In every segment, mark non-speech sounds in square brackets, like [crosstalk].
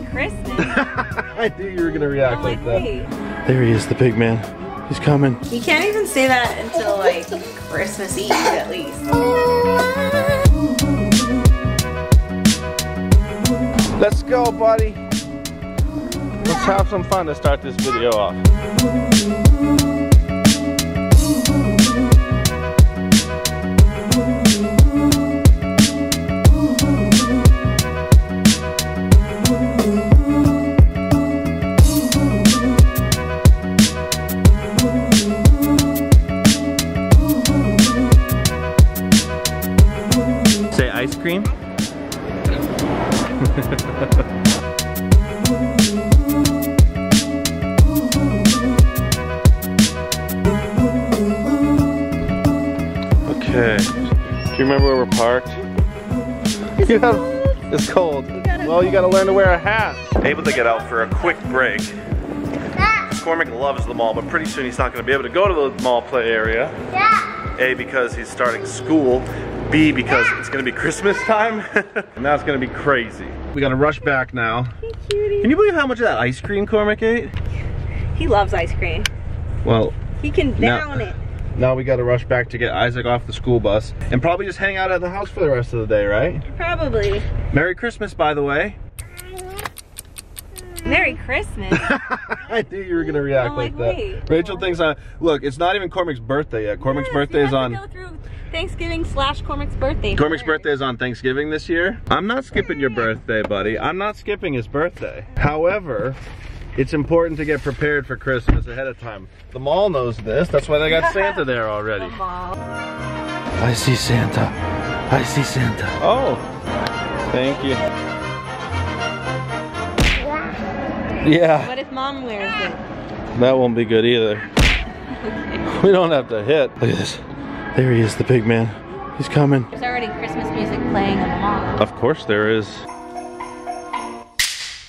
Merry Christmas. [laughs] I knew you were gonna react oh, like that. wait. There he is, the big man. He's coming. You can't even say that until like Christmas Eve at least. Let's go, buddy. Let's have some fun to start this video off. Okay. Do you remember where we're parked? You have, it's cold. Well, you gotta learn to wear a hat. Able to get out for a quick break. Cormac loves the mall, but pretty soon he's not gonna be able to go to the mall play area. A, because he's starting school. B, because it's gonna be Christmas time. [laughs] and that's gonna be crazy. We gotta rush back now. Cutie. Can you believe how much of that ice cream Cormac ate? He loves ice cream. Well, He can No. down it. now we gotta rush back to get Isaac off the school bus and probably just hang out at the house for the rest of the day, right? Probably. Merry Christmas, by the way. Merry Christmas. [laughs] I knew you were gonna react I'm like, like, that. wait. Rachel thinks I look. It's not even Cormac's birthday yet. Cormac's Yes, birthday you is have on. To go through Thanksgiving slash Cormac's birthday. Cormac's first. birthday is on Thanksgiving this year. I'm not skipping your birthday, buddy. I'm not skipping his birthday. However, it's important to get prepared for Christmas ahead of time. The mall knows this. That's why they got [laughs] Santa there already. The mall. I see Santa. I see Santa. Oh, thank you. Yeah, What if mom wears it? that won't be good either. We don't have to hit. Look at this. There he is, the big man. He's coming. There's already Christmas music playing in the mall. Of course there is.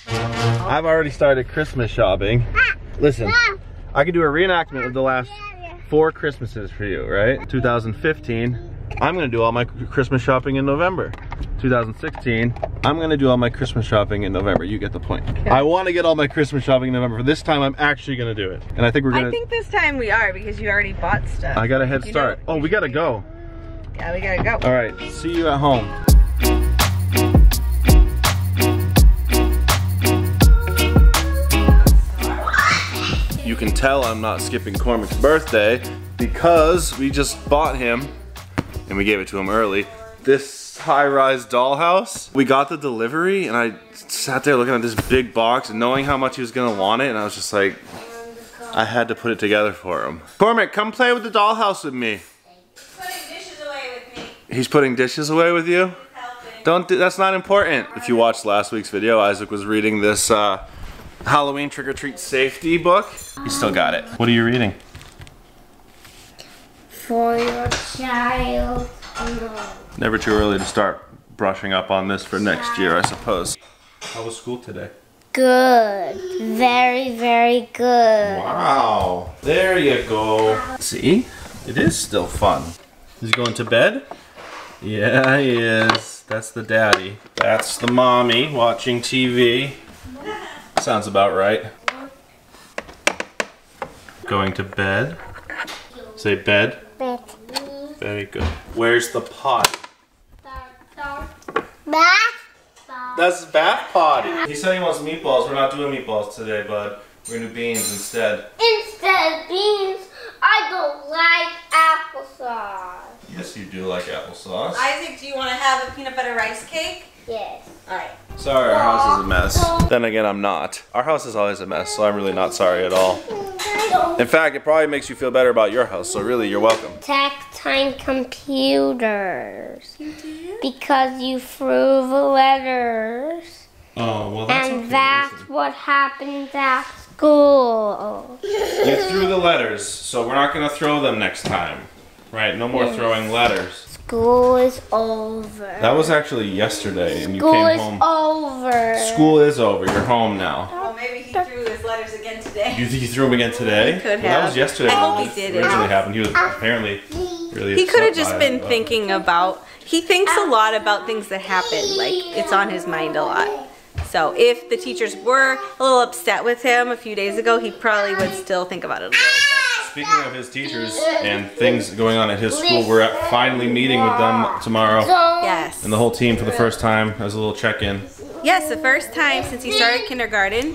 I've already started Christmas shopping. Listen, I could do a reenactment of the last four Christmases for you, right? 2015, I'm gonna do all my Christmas shopping in November. 2016, I'm gonna do all my Christmas shopping in November. You get the point. I wanna get all my Christmas shopping in November. This time I'm actually gonna do it. And I think we're gonna, I think this time we are because you already bought stuff. I got a head You start. know- Oh, we gotta go. Yeah, we gotta go. All right, see you at home. You can tell I'm not skipping Cormac's birthday because we just bought him, and we gave it to him early, this high-rise dollhouse. We got the delivery, and I sat there looking at this big box and knowing how much he was gonna want it, and I was just like, I had to put it together for him. Cormac, come play with the dollhouse with me. He's putting dishes away with me. He's putting dishes away with you? Don't do, that's not important. If you watched last week's video, Isaac was reading this uh, Halloween trick or treat safety book. He still got it. What are you reading? For your child. No. Never too early to start brushing up on this for next year, I suppose. How was school today? Good. Very, very good. Wow. There you go. See? It is still fun. Is he going to bed? Yeah, he is. That's the daddy. That's the mommy watching TV. Sounds about right. Going to bed. Say bed. Back. Very good. Where's the pot? Back. That's bath potty. He said he wants meatballs. We're not doing meatballs today, bud. We're gonna do beans instead. Instead of beans, I don't like applesauce. Yes, you do like applesauce. Isaac, do you want to have a peanut butter rice cake? Yes. Alright. Sorry, our house is a mess. Um, then again, I'm not. Our house is always a mess, so I'm really not sorry at all. In fact, it probably makes you feel better about your house, so really, you're welcome. Attack time computers. Because you threw the letters. Oh, well, and that's what happens at school. You threw the letters, so we're not gonna throw them next time. Right, no more throwing letters. School is over. That was actually yesterday, and you School came is over. School is over, you're home now. Well, maybe he threw his letters again today. You think you threw them again today? He could Well, that was yesterday. I hope he it did it. Originally happened. He was ah. apparently really. He could have just been but- thinking about. He thinks a lot about things that happen. Like it's on his mind a lot. So if the teachers were a little upset with him a few days ago, he probably would still think about it a little. Speaking of his teachers and things going on at his school, we're at finally meeting with them tomorrow. Yes. And the whole team for the first time as a little check-in. Yes, the first time since he started kindergarten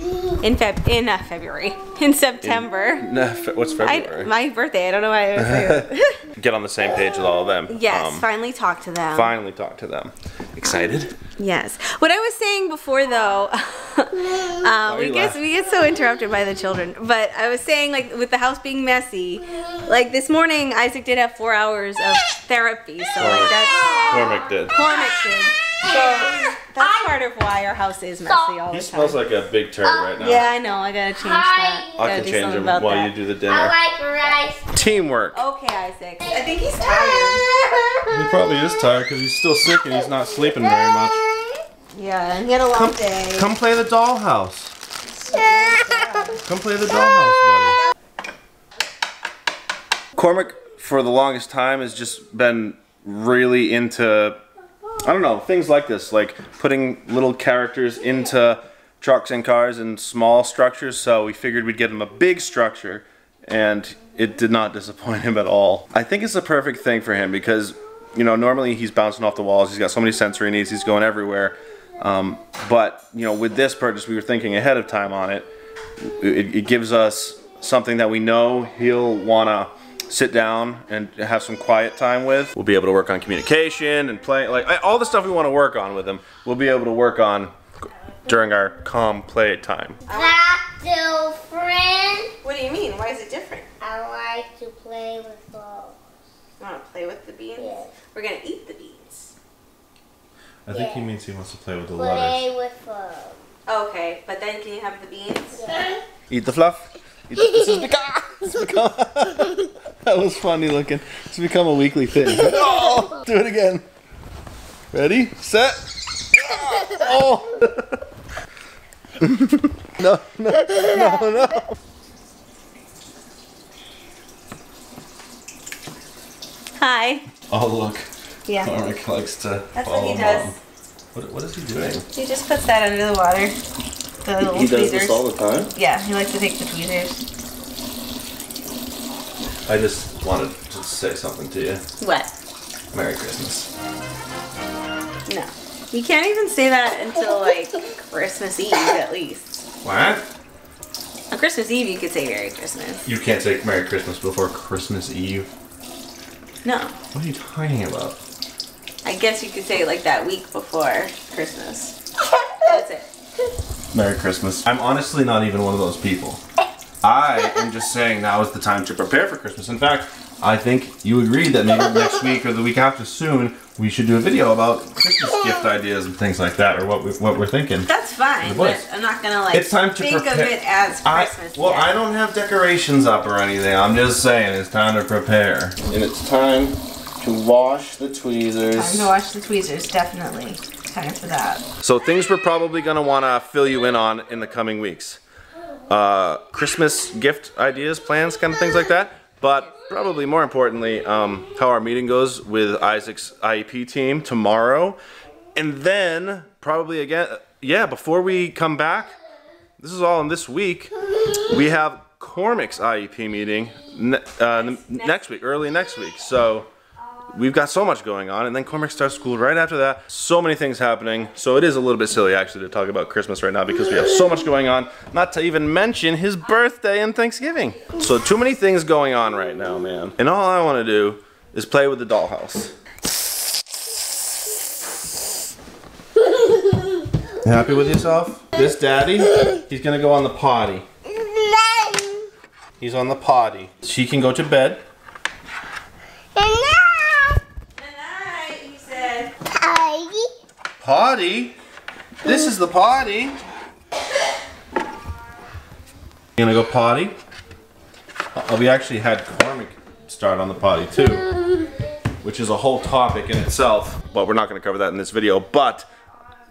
in Feb in uh, February [laughs] in September. What's I, February? my birthday. I don't know why I was. [laughs] [laughs] Get on the same page with all of them. Yes, Um, finally talk to them. finally talk to them. Excited? Yes. What I was saying before, though, [laughs] um, we get laughing? we get so interrupted by the children. But I was saying, like, with the house being messy, like this morning, Isaac did have four hours of therapy. So like that, Cormac did. Cormac did. So that's part of why our house is messy all the time. He smells like a big turd uh, right now. Yeah, I know. I gotta change that. I gotta can change him while that. you do the dinner. I like rice. Teamwork. Okay, Isaac. I think he's tired. He probably is tired because he's still sick and he's not sleeping very much. Yeah, and he had a long day. Come play the dollhouse. Come play the dollhouse, buddy. Cormac, for the longest time, has just been really into, I don't know, things like this, like putting little characters into trucks and cars and small structures. So we figured we'd get him a big structure, and it did not [laughs] disappoint him at all. I think it's the perfect thing for him because, you know, normally he's bouncing off the walls. He's got so many sensory needs. He's going everywhere. Um, but you know, with this purchase, we were thinking ahead of time on it. It, it gives us something that we know he'll wanna sit down and have some quiet time with. We'll be able to work on communication and play, like all the stuff we want to work on with him. We'll be able to work on during our calm play time. That's different. What do you mean? Why is it different? I like to play with balls. You want to play with the beans? Yes. We're gonna eat the beans. I think he means he wants to play with the Play with balls. Okay, but then can you have the beans? Eat the fluff. Eat the, this has become, it's become that was funny looking. It's become a weekly thing. [laughs] [laughs] Oh, do it again. Ready, set. [laughs] Oh. no, no, no, no. Hi. Oh look, Yeah. Cormac likes to That's follow what he mom. does. What, what is he doing? He just puts that under the water. The little He does this all the time. Yeah, he likes to take the tweezers. I just wanted to say something to you. What? Merry Christmas. No. You can't even say that until like Christmas Eve at least. What? On Christmas Eve you could say Merry Christmas. You can't say Merry Christmas before Christmas Eve. No. What are you talking about? I guess you could say it like that week before Christmas. [laughs] That's it. Merry Christmas. I'm honestly not even one of those people. I am just saying now is the time to prepare for Christmas. In fact, I think you agreed that maybe next week or the week after soon we should do a video about Christmas gift ideas and things like that, or what we, what we're thinking. That's fine, but I'm not gonna like It's time to think prepare. of it as I, well, yet. I don't have decorations up or anything. I'm just saying it's time to prepare. And it's time to wash the tweezers. Time to wash the tweezers, definitely. Time for that. So things we're probably gonna wanna fill you in on in the coming weeks. Uh, Christmas gift ideas, plans, kind of things like that. But probably more importantly, um, how our meeting goes with Isaac's IEP team tomorrow. And then probably again, yeah, before we come back, this is all in this week, we have Cormac's IEP meeting ne- uh, n- next week, early next week. So we've got so much going on, and then Cormac starts school right after that. So many things happening. So it is a little bit silly actually to talk about Christmas right now because we have so much going on. Not to even mention his birthday and Thanksgiving. So too many things going on right now, man. And all I want to do is play with the dollhouse. Happy with yourself? This daddy, he's gonna go on the potty. He's on the potty. She can go to bed. Good night, he said. Potty? This is the potty. You gonna go potty? Uh, we actually had Cormac start on the potty too, which is a whole topic in itself. But we're not gonna cover that in this video. But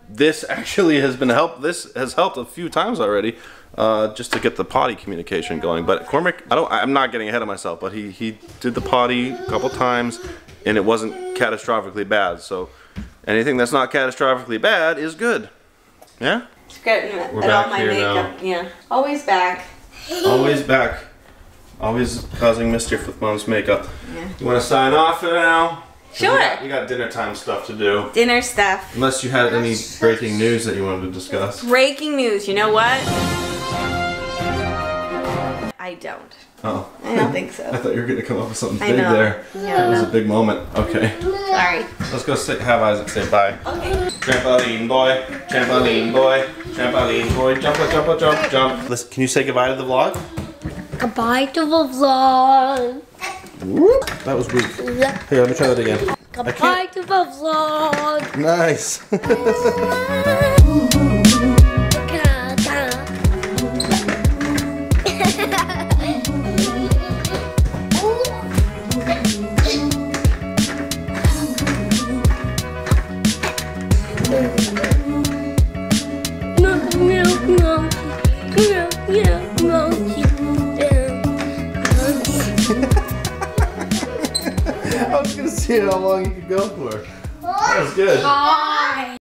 this actually has been helped. This has helped a few times already, uh, just to get the potty communication going. But Cormac, I don't. I'm not getting ahead of myself. But he he did the potty a couple times, and it wasn't catastrophically bad. So anything that's not catastrophically bad is good. Yeah. Scouting at We're all back my here now. makeup. Yeah. Always back. [laughs] Always back. Always causing mischief with mom's makeup. Yeah. You want to sign off for now? 'Cause Sure. You got, you got dinner time stuff to do. Dinner stuff. Unless you had any breaking news that you wanted to discuss. Breaking news. You know what? I don't. Oh. I don't think [laughs] so. I thought you were going to come up with something I big know. there. Yeah, That was a big moment. Okay. Sorry. Let's go sit, have Isaac say bye. Okay. Trampoline boy, trampoline boy, trampoline boy, jump, jump, jump, jump. Listen, can you say goodbye to the vlog? Goodbye to the vlog. Whoop. That was weak. Here, let me try that again. Goodbye to the vlog. Nice. [laughs] long you could go for. That was good. Bye.